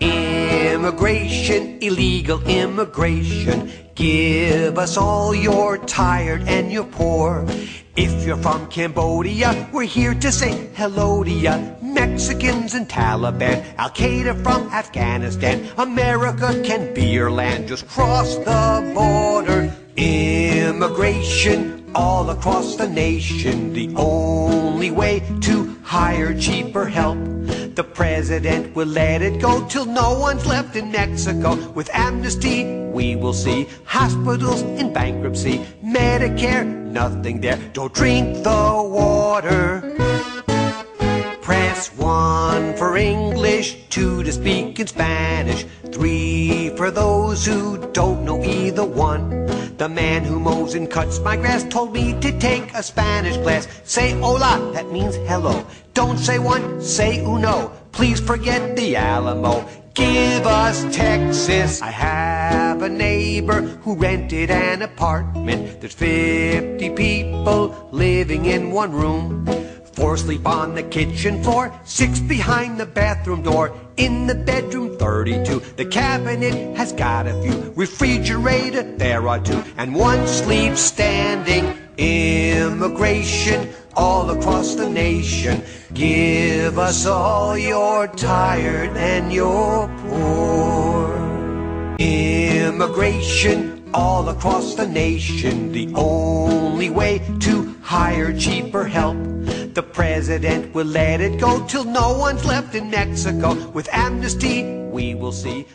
Immigration, illegal immigration. Give us all your tired and your poor. If you're from Cambodia, we're here to say hello to ya. Mexicans and Taliban, Al Qaeda from Afghanistan. America can be your land, just cross the border. Immigration all across the nation, the only way to hire cheaper help. The president will let it go till no one's left in Mexico. With amnesty, we will see hospitals in bankruptcy. Medicare, nothing there. Don't drink the water. Press one for English, two to speak in Spanish, three for those who don't know either one. The man who mows and cuts my grass told me to take a Spanish class. Say hola, that means hello. Don't say one, say uno. Please forget the Alamo. Give us Texas. I have a neighbor who rented an apartment. There's 50 people living in one room. Four sleep on the kitchen floor, six behind the bathroom door. In the bedroom, 32. The cabinet has got a few. Refrigerator, there are two. And one sleeps standing. Immigration all across the nation. Give us all your tired and your poor. Immigration all across the nation. The only way to hire cheaper help. President will let it go till no one's left in Mexico. With amnesty, we will see.